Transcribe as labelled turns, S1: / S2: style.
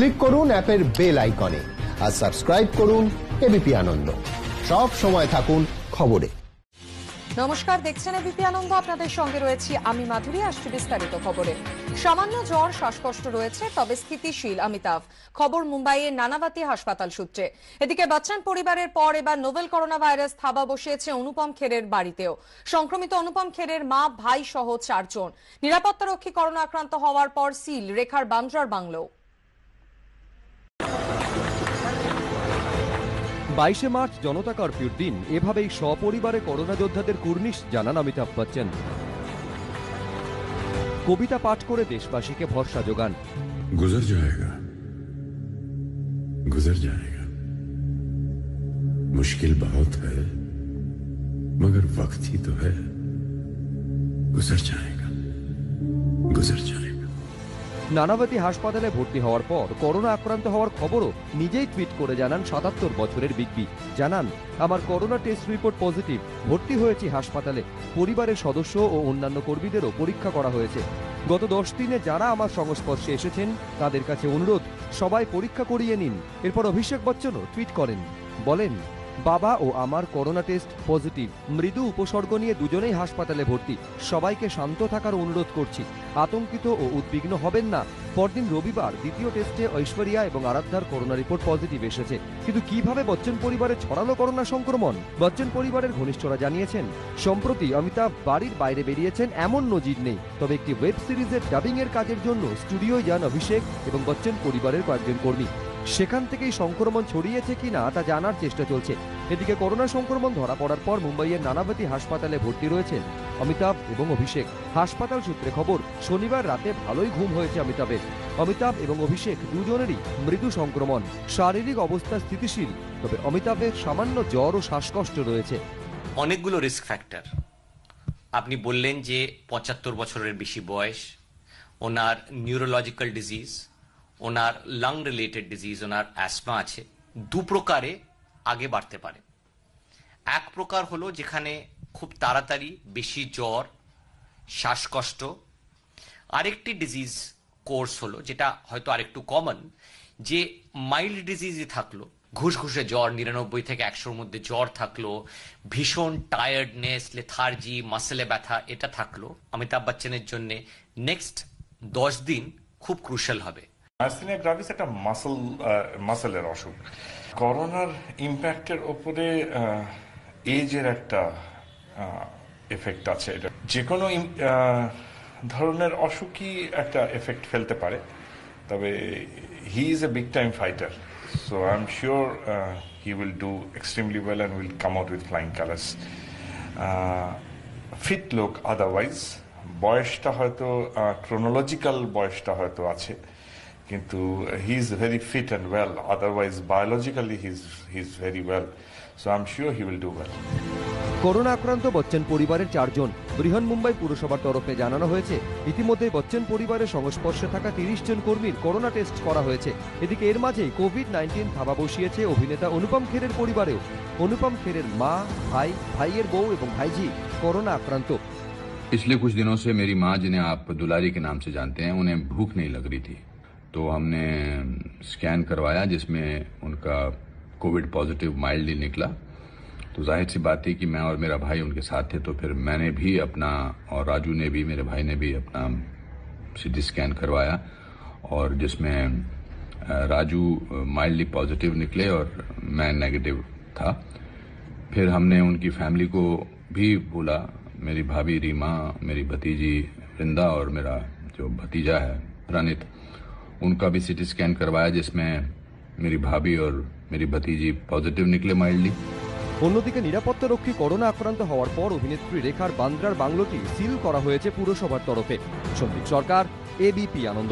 S1: Click করুন অ্যাপের bell আইকনে আর সাবস্ক্রাইব করুন এবিপি আনন্দ। সব সময় থাকুন খবরে।
S2: নমস্কার, দেখছেন এবিপি আনন্দ? আপনাদের সঙ্গে রয়েছি আমি মাধুরী, আসছি বিস্তারিত খবরে। সামান্য জ্বর, শ্বাসকষ্ট রয়েছে, তবে স্থিতিশীল, অমিতাভ। খবর মুম্বাইয়ের নানাবাতি হাসপাতাল সূত্রে। এদিকে বচ্চন পরিবারের পর এবার নোভেল করোনা ভাইরাস থাবা বসিয়েছে অনুপম খেরের বাড়িতেও। সংক্রমিত অনুপম খেরের মা, ভাই সহ চারজন। নিরাপত্তারক্ষী করোনা আক্রান্ত হওয়ার পর সিল, রেখার বান্দ্রার বাংলো
S3: বাইশে মার্চ জনতা কারফিউর দিন এভাবেই সপরিবারে করোনা যোদ্ধাদের কুর্নিশ জানান অমিতাভ বচ্চন কবিতা পাঠ করে দেশবাসীকে ভরসা যোগান
S4: गुजर जाएगा गुजर जाएगा मुश्किल बहुत है मगर वक्त ही तो है गुजर जाएगा गुजर जाएगा
S3: নানাবাতি হাসপাতালে ভর্তি হওয়ার পর করোনা আক্রান্ত হওয়ার খবরও নিজেই টুইট করে জানান সাতাত্তর বছরের বিগবি জানান, আমার করোনা টেস্ট রিপোর্ট পজিটিভ, ভর্তি হয়েছি হাসপাতালে। পরিবারের সদস্য ও অন্যান্য কর্মীদেরও পরীক্ষা করা হয়েছে। গত দশ দিনে যারা আমার সংস্পর্শে এসেছেন, তাদের কাছে অনুরোধ, সবাই পরীক্ষা করিয়ে নিন। এরপর অভিষেক বচ্চনও টুইট করেন। বলেন বাবা ও আমার করোনা টেস্ট পজিটিভ। মৃদু উপসর্গ নিয়ে দুজনেই হাসপাতালে ভর্তি। সবাইকে শান্ত থাকার অনুরোধ করছি। আতঙ্কিত ও উদ্বিগ্ন হবেন না। পরদিন রবিবার দ্বিতীয় টেস্টে ঐশ্বরিয়া এবং আরাধ্যার করোনা রিপোর্ট পজিটিভ এসেছে। কিন্তু কীভাবে বচ্চন পরিবারে ছড়ালো করোনা সংক্রমণ? বচ্চন পরিবারের ঘনিষ্ঠরা জানিয়েছেন, সম্প্রতি অমিতাভ বাড়ির বাইরে বেরিয়েছেন, এমন নজির নেই। তবে একটি ওয়েব সিরিজের ডাবিং এর কাজের জন্য স্টুডিওয় যান অভিষেক এবং বচ্চন পরিবারের কয়েকজন কর্মী। সেখান থেকেই সংক্রমণ ছড়িয়েছে কিনা তা জানার চেষ্টা চলছে। এদিকে করোনা সংক্রমণ ধরা পড়ার পর মুম্বাইয়ের নানাবতী হাসপাতালে ভর্তি রয়েছেন অমিতাভ এবং অভিষেক। হাসপাতাল সূত্রে খবর, শনিবার রাতে ভালোই ঘুম হয়েছে অমিতাভের। অমিতাভ এবং অভিষেক দুজনেরই মৃদু সংক্রমণ। শারীরিক অবস্থা স্থিতিশীল, তবে অমিতাভের সামান্য জ্বর ও শ্বাসকষ্ট রয়েছে।
S5: অনেকগুলো রিস্ক ফ্যাক্টর আপনি বললেন যে পঁচাত্তর বছরের বেশি বয়স, ওনার নিউরোলজিক্যাল ডিজিজ ওনার লাং রিলেটেড ডিজিজ ওনার অ্যাসমা আছে, দু প্রকারে আগে বাড়তে পারে। এক প্রকার হলো যেখানে খুব তাড়াতাড়ি বেশি জ্বর, শ্বাসকষ্ট। আরেকটি ডিজিজ কোর্স হলো, যেটা হয়তো আরেকটু কমন যে মাইল্ড ডিজিজই থাকল, ঘুষঘুষে জ্বর, নিরানব্বই থেকে একশোর মধ্যে জ্বর থাকল, ভীষণ টায়ার্ডনেস লেথার্জি মাসেলে ব্যথা, এটা থাকল। অমিতাভ বচ্চনের জন্য নেক্সট দশ দিন খুব ক্রুশাল হবে।
S6: মায়াস্থেনিয়া গ্রাভিস একটা মাসল মাসেলের অসুখ। করোনার ইম্প্যাক্টের ওপরে এজের একটা এফেক্ট আছে। এটা যে কোনো ধরনের অসুখই একটা এফেক্ট ফেলতে পারে। তবে he is a big time fighter so I am sure he will do extremely well and will come out with flying colours fit লোক আদারওয়াইজ বয়সটা হয়তো ক্রোনোলজিক্যাল বয়সটা হয়তো আছে। কিন্তু he is very fit and well otherwise biologically he is he is very well so I am sure he will do well
S3: corona আক্রান্ত বচ্চন পরিবারের চারজন বৃহন মুম্বাই পুরসভার তরফে জানানো হয়েছে ইতিমধ্যে বচ্চন পরিবারের সংস্পর্শে থাকা তিরিশ জন কর্মীর করোনা টেস্ট করা হয়েছে এদিকে এর মাঝেই কোভিড নাইন্টিন থাবা বসিয়েছে অভিনেতা অনুপম খেরের পরিবারেও অনুপম খেরের মা ভাই ভাইয়ের বউ এবং ভাইঝি করোনা আক্রান্ত
S4: पिछले कुछ दिनों से मेरी माँ जिन्हें आप दुलारी के नाम से जानते हैं उन्हें भूख नहीं लग रही थी तो हमने स्कैन करवाया जिसमें उनका कोविड पॉजिटिव माइल्डली निकला। तो ज़ाहिर सी बात थी कि मैं और मेरा भाई उनके साथ थे तो फिर मैंने भी अपना और राजू ने भी, मेरे भाई ने भी अपना सीटी स्कैन करवाया और जिसमें राजू माइल्डली पॉजिटिव निकले और मैं नेगेटिव था। फिर हमने उनकी फैमिली को भी बोला, मेरी भाभी रीमा, मेरी भतीजी वृंदा और मेरा जो भतीजा है प्रणित उनका भी सीटी स्कैन करवाया जिसमें मेरी भाभी और मेरी भतीजी पॉजिटिव निकले माइल्डली
S3: অন্যদিকে নিরাপত্তারক্ষী করোনা আক্রান্ত হওয়ার পর অভিনেত্রী রেখার বান্দ্রার বাংলোটি সিল করা হয়েছে পুরসভার তরফে সন্দীপ সরকার এবিপি আনন্দ